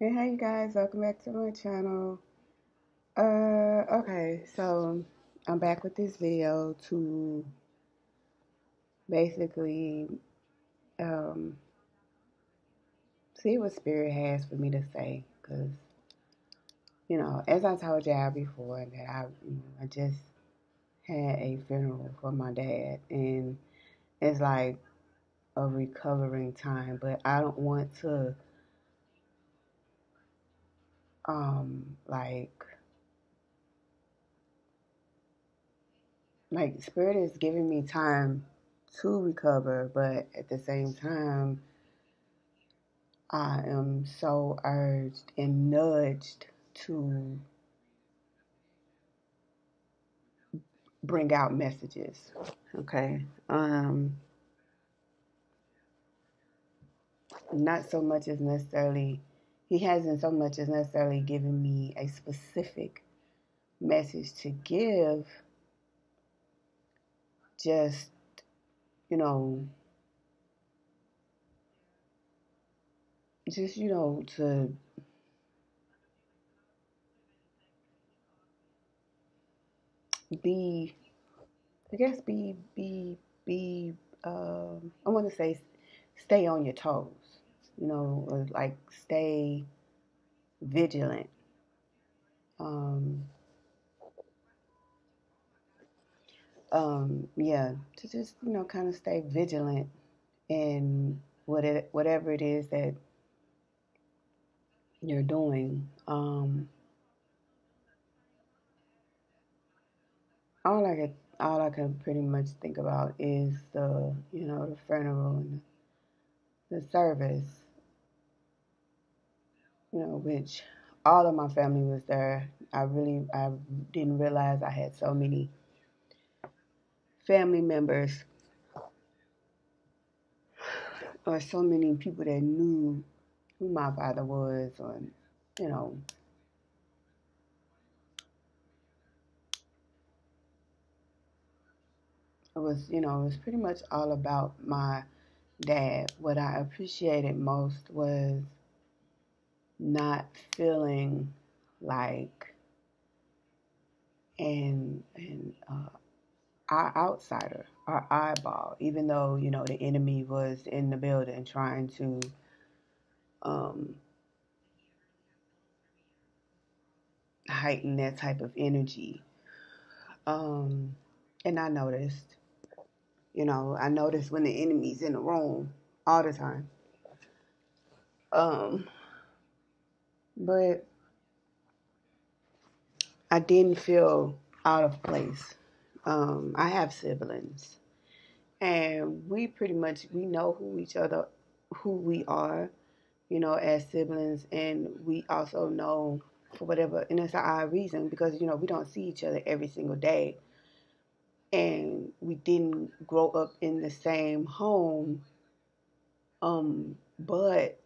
Hey, hey, you guys, welcome back to my channel. Uh, okay, so I'm back with this video to basically um, see what Spirit has for me to say. Because, you know, as I told y'all before, that I, I just had a funeral for my dad, and it's like a recovering time, but I don't want to, um, like, like spirit is giving me time to recover but at the same time i am so urged and nudged to bring out messages okay? Um not so much as necessarily he hasn't so much as necessarily given me a specific message to give. Just you know just you know to be i guess be be be um i want to say stay on your toes you know like stay vigilant. Um um yeah to just you know kind of stay vigilant in what it, whatever it is that you're doing. Um all i could all i can pretty much think about is the you know the funeral and the service you know which all of my family was there. I really i didn't realize i had so many family members or so many people that knew who my father was or you know. It was you know it was pretty much all about my dad. What i appreciated most was not feeling like an an uh, outsider our eyeball even though you know the enemy was in the building trying to um heighten that type of energy um and i noticed You know, I noticed when the enemy's in the room all the time. Um, but I didn't feel out of place. Um, I have siblings, and we pretty much we know who each other, who we are, you know, as siblings, and we also know for whatever, and it's reason because you know we don't see each other every single day, and we didn't grow up in the same home. Um, but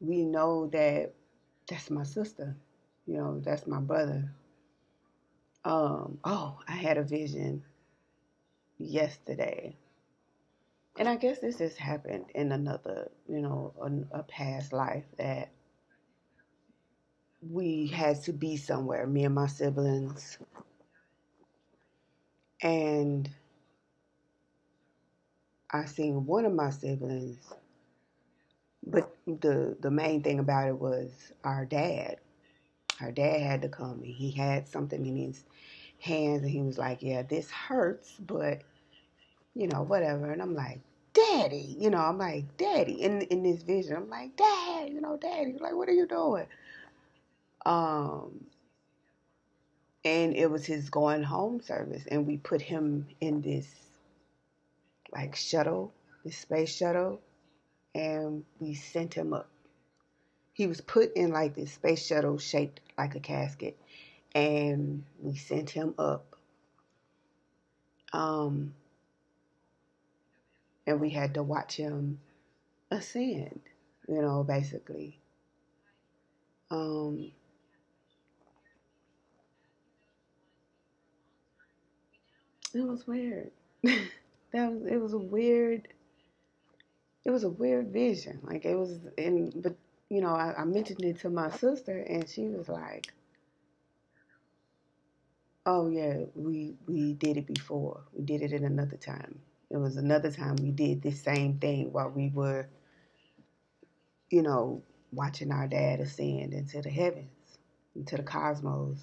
we know that that's my sister. You know, that's my brother. Um, oh, I had a vision yesterday. And I guess this has happened in another, you know, a, a past life that we had to be somewhere, me and my siblings. And I seen one of my siblings, but the the main thing about it was our dad. Our dad had to come and he had something in his hands and he was like, Yeah, this hurts, but you know, whatever. And I'm like, Daddy, you know, I'm like, Daddy, in in this vision, I'm like, Dad, you know, Daddy, like, what are you doing? Um, and it was his going home service, and we put him in this like shuttle, this space shuttle, and we sent him up. He was put in like this space shuttle shaped like a casket, and we sent him up. Um, and we had to watch him ascend, you know, basically. Um, it was weird. that was it was a weird it was a weird vision. Like it was in but you know, I, I mentioned it to my sister, and she was like, "Oh yeah, we we did it before. We did it at another time. It was another time we did this same thing while we were, you know, watching our dad ascend into the heavens, into the cosmos,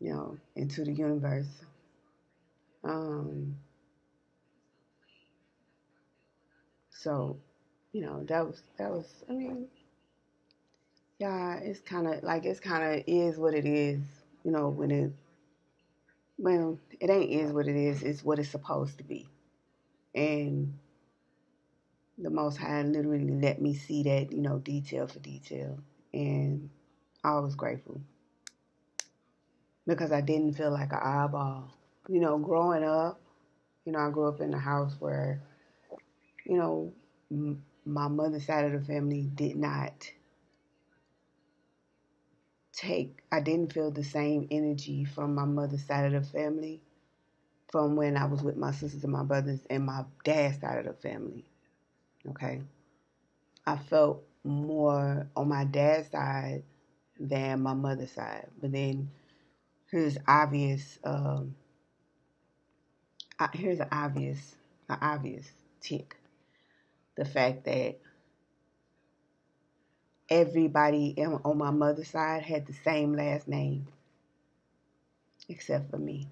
you know, into the universe." Um, so you know, that was that was. I mean, yeah, it's kind of like it's kind of is what it is. You know, when it well, it ain't is what it is. It's what it's supposed to be, and the Most High literally let me see that. You know, detail for detail, and I was grateful because I didn't feel like an eyeball. You know, growing up, you know, I grew up in a house where, you know, my mother's side of the family did not take I didn't feel the same energy from my mother's side of the family from when I was with my sisters and my brothers and my dad's side of the family. Okay. I felt more on my dad's side than my mother's side. But then here's obvious um, here's an obvious an obvious tick the fact that everybody on my mother's side had the same last name except for me.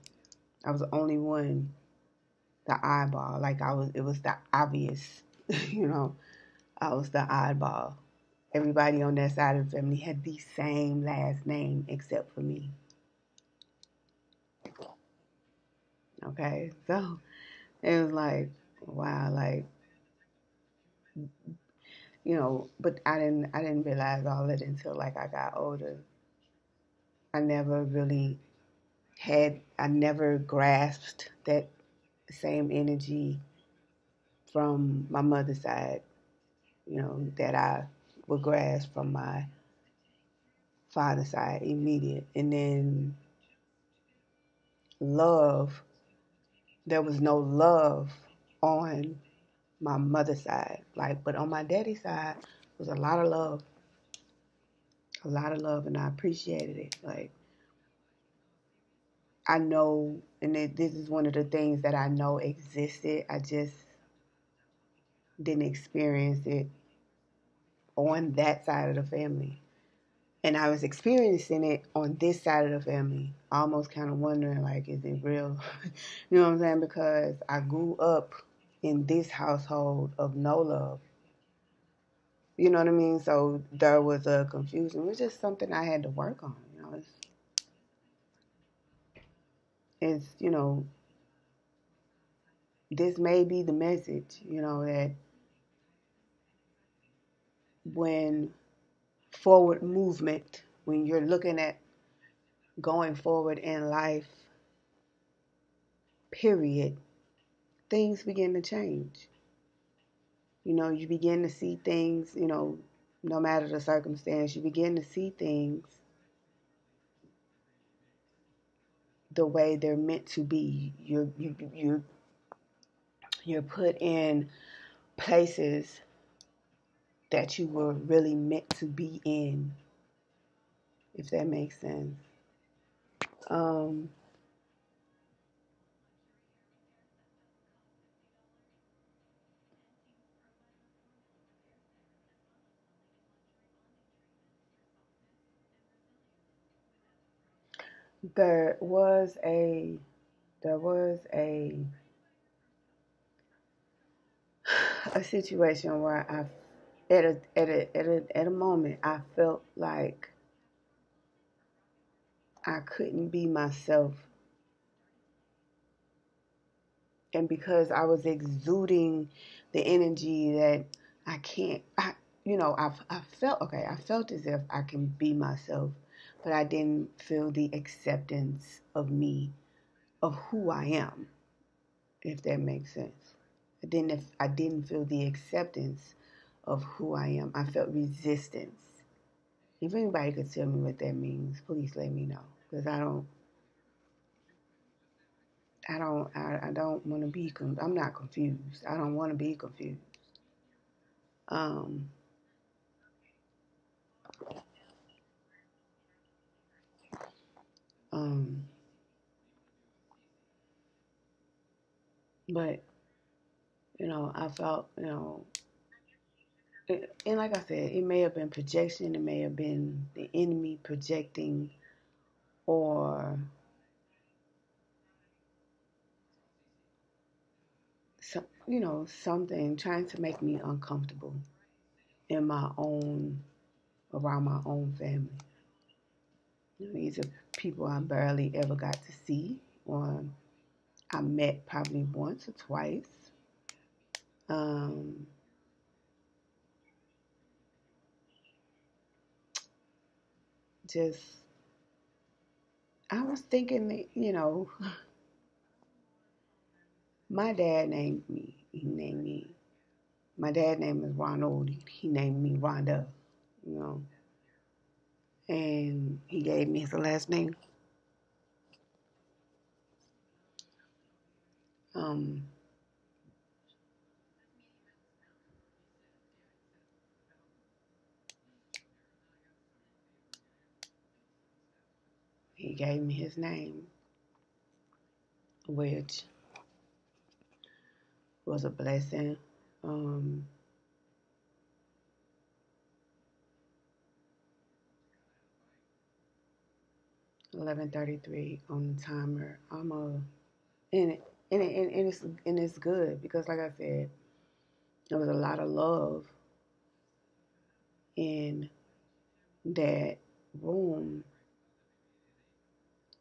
I was the only one, the eyeball. Like I was, it was the obvious, you know, I was the oddball. Everybody on that side of the family had the same last name except for me. Okay, so it was like, wow, like you know, but I didn't I didn't realize all it until like I got older. I never really had I never grasped that same energy from my mother's side, you know, that I would grasp from my father's side immediate. And then love, there was no love on my mother's side. Like, but on my daddy's side was a lot of love. A lot of love, and I appreciated it. Like, I know, and it, this is one of the things that I know existed. I just didn't experience it on that side of the family. And I was experiencing it on this side of the family, almost kind of wondering, like, is it real? you know what I'm saying? Because I grew up in this household of no love. You know what I mean? So there was a confusion, which just something I had to work on. You know, it's, it's you know, this may be the message. You know that when forward movement, when you're looking at going forward in life, period things begin to change. You know, you begin to see things, you know, no matter the circumstance, you begin to see things the way they're meant to be. You're you you you're put in places that you were really meant to be in, if that makes sense. Um, there was a there was a a situation where I at a at a at a at a moment I felt like I couldn't be myself. And because I was exuding the energy that I can't I you know, I've, I felt okay, I felt as if I can be myself but I didn't feel the acceptance of me, of who I am, if that makes sense. I didn't, I didn't feel the acceptance of who I am. I felt resistance. If anybody could tell me what that means, please let me know, because I don't. I don't. I, I don't want to be. I'm not confused. I don't want to be confused. Um, Um, but you know, I felt you know, and like I said, it may have been projection. It may have been the enemy projecting, or some, you know, something trying to make me uncomfortable in my own, around my own family. These are people I barely ever got to see, or I met probably once or twice. Um, just, I was thinking that, you know, my dad named me. He named me. My dad name is Ronald. He named me Rhonda, you know. And he gave me his last name. Um, he gave me his name, which was a blessing. Um, Eleven thirty-three on the timer. I'm a, and and and it's and it's good because, like I said, there was a lot of love in that room.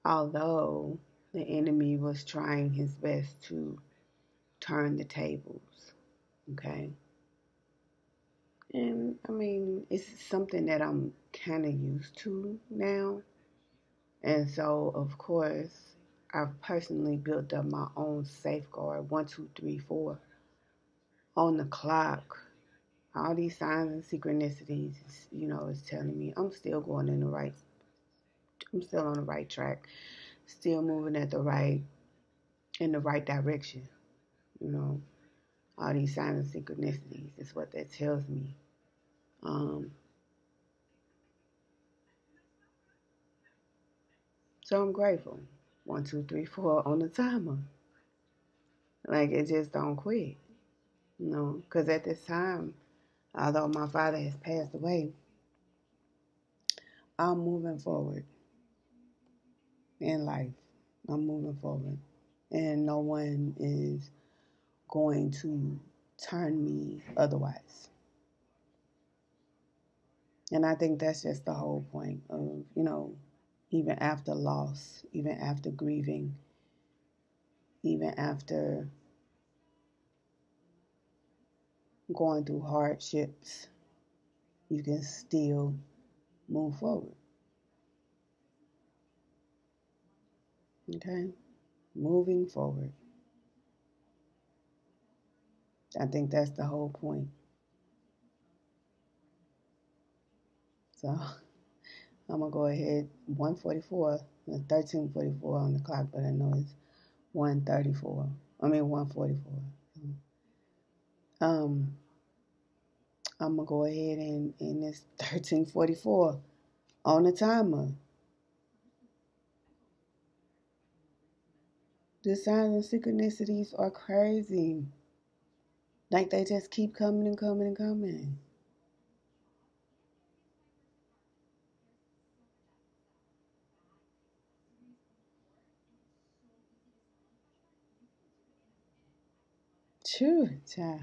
Although the enemy was trying his best to turn the tables, okay. And I mean, it's something that I'm kind of used to now. And so, of course, I've personally built up my own safeguard one, two, three, four on the clock. All these signs and synchronicities, you know, is telling me I'm still going in the right, I'm still on the right track, still moving at the right, in the right direction. You know, all these signs and synchronicities is what that tells me. Um, so I'm grateful. One, two, three, four on the timer. Like it just don't quit. You know, because at this time, although my father has passed away, I'm moving forward in life. I'm moving forward. And no one is going to turn me otherwise. And I think that's just the whole point of, you know, even after loss, even after grieving, even after going through hardships, you can still move forward. Okay? Moving forward. I think that's the whole point. So I'm gonna go ahead 144, 1344 on the clock, but I know it's 134. I mean 144. Um, I'm gonna go ahead and, and it's 1344 on the timer. The signs and synchronicities are crazy. Like they just keep coming and coming and coming. True, child.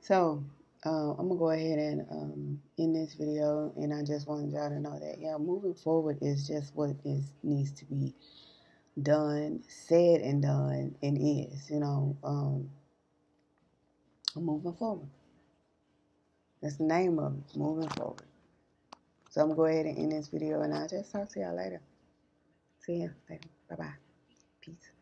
So, uh, I'm gonna go ahead and um, end this video, and I just wanted y'all to know that yeah, moving forward is just what is needs to be done, said, and done, and is. You know, um, I'm moving forward. That's the name of it, moving forward. So I'm gonna go ahead and end this video, and I'll just talk to y'all later. See ya later. Bye bye. Peace.